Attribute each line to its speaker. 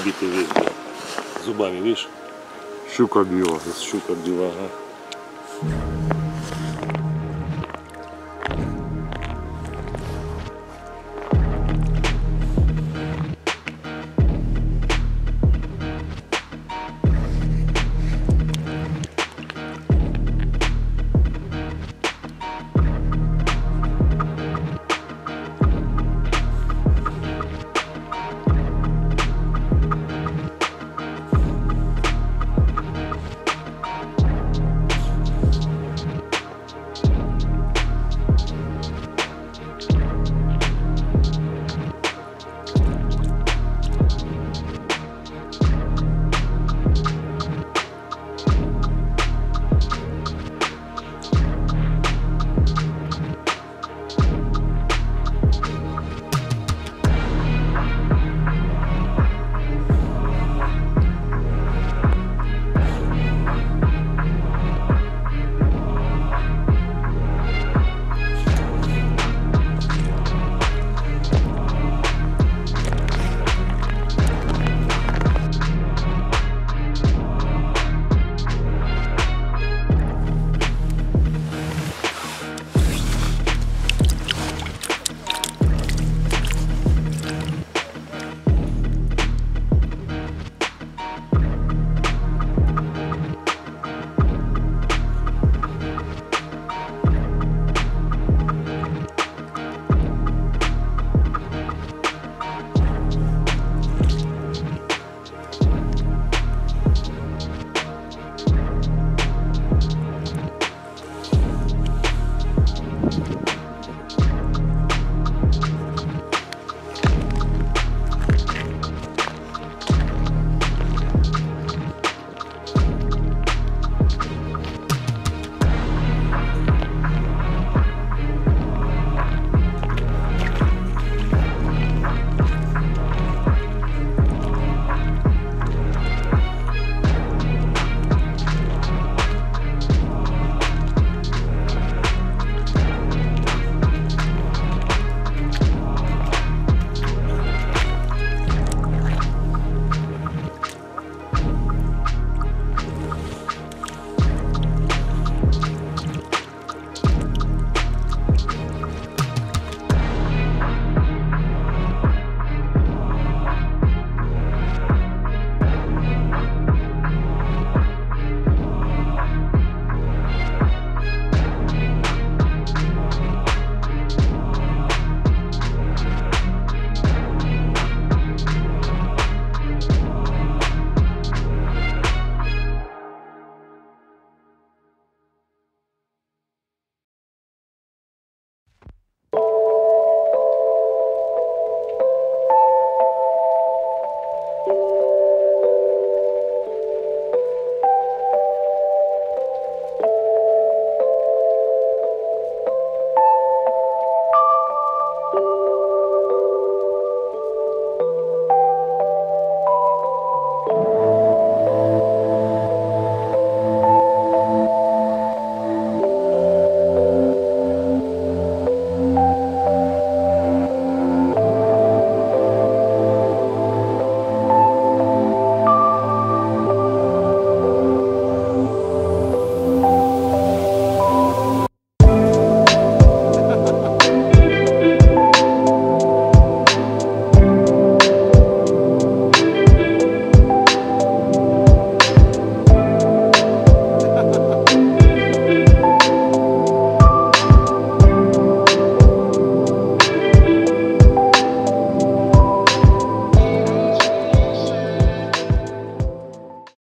Speaker 1: забитый весь, блядь. Зубами, видишь?
Speaker 2: Щука била.
Speaker 1: Щука била, ага.